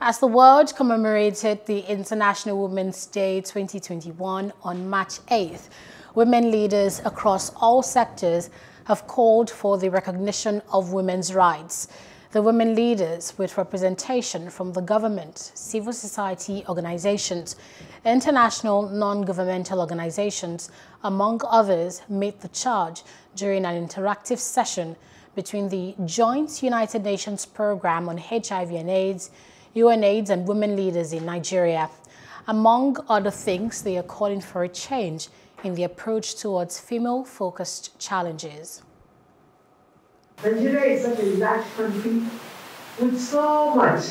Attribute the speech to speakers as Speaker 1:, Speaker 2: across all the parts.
Speaker 1: As the world commemorated the International Women's Day 2021 on March 8th, women leaders across all sectors have called for the recognition of women's rights. The women leaders, with representation from the government, civil society organizations, international non-governmental organizations, among others, made the charge during an interactive session between the Joint United Nations Programme on HIV and AIDS, UNAIDS and women leaders in Nigeria. Among other things, they are calling for a change in the approach towards female-focused challenges.
Speaker 2: Nigeria is such a large country with so much,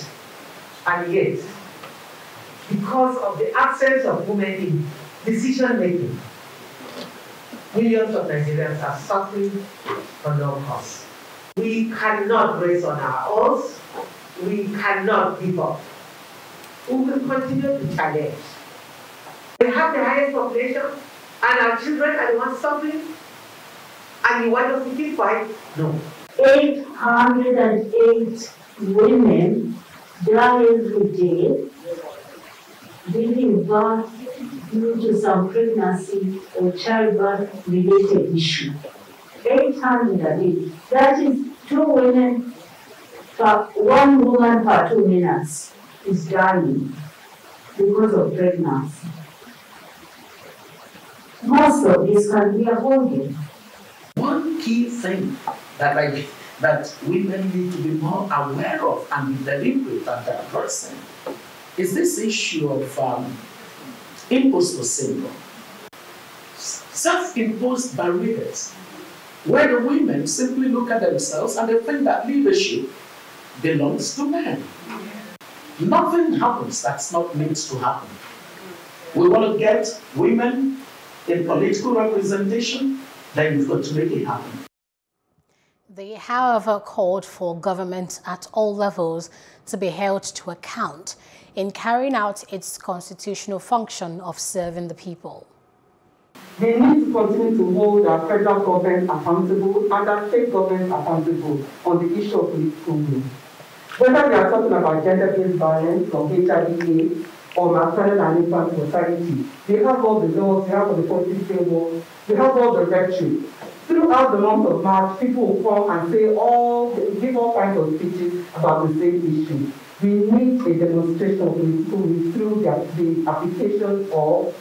Speaker 2: and yet, because of the absence of women in decision making, millions of Nigerians are suffering for no cause. We cannot raise on our oars we cannot give up. We will continue to challenge. We have the highest population, and our children are the ones suffering, and you want us to keep quiet? No.
Speaker 3: 808 women die every day giving birth due to some pregnancy or childbirth related issue. 808. That is two women one woman per two minutes is dying because of pregnancy. Most of this can be avoided.
Speaker 4: One key thing that I that women need to be more aware of and be deliberate at addressing is this issue of um, imposter syndrome. Self-imposed barriers, where the women simply look at themselves and they think that leadership belongs to men. Nothing happens that's not meant to happen. We want to get women in political representation, then you've got to make it happen.
Speaker 1: They, however, called for government at all levels to be held to account in carrying out its constitutional function of serving the people.
Speaker 5: We need to continue to hold our federal government accountable and our state government accountable on the issue of political will. Whether we are talking about gender-based violence or HIV or maternal and infant mortality, we have all the laws, we have all the policy framework, we have all the rhetoric. Throughout the month of March, people will come and say all, give all kinds of speeches about the same issue. We need a demonstration of political through the, the application of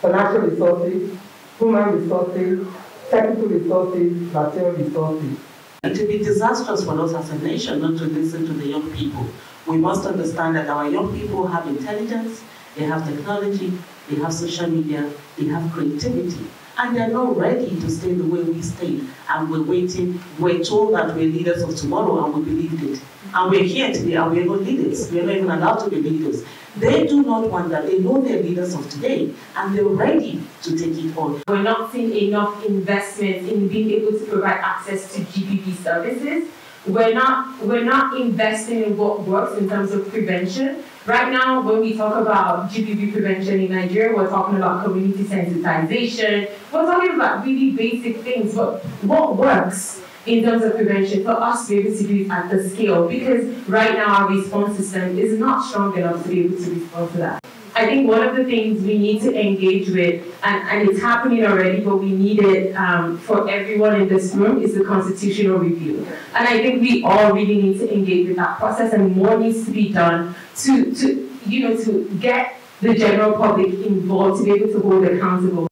Speaker 5: financial resources, human resources, technical resources, material resources.
Speaker 6: It will be disastrous for us as a nation not to listen to the young people. We must understand that our young people have intelligence, they have technology, they have social media, they have creativity, and they're not ready to stay the way we stayed. And we're waiting, we're told that we're leaders of tomorrow, and we believed it. And we're here today, and we're not leaders. We're not even allowed to be leaders. They do not want that. They know they're leaders of today, and they're ready to take it on.
Speaker 7: We're not seeing enough investment in being able to provide access to GBV services. We're not, we're not investing in what works in terms of prevention. Right now, when we talk about GBV prevention in Nigeria, we're talking about community sensitization. We're talking about really basic things, but what works in terms of prevention for us to be able to do at the scale because right now our response system is not strong enough to be able to respond to that. I think one of the things we need to engage with, and, and it's happening already, but we need it um, for everyone in this room, is the constitutional review. And I think we all really need to engage with that process, and more needs to be done to, to you know, to get the general public involved to be able to hold accountable.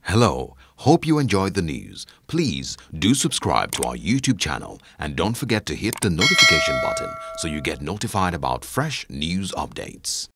Speaker 8: Hello. Hope you enjoyed the news. Please do subscribe to our YouTube channel and don't forget to hit the notification button so you get notified about fresh news updates.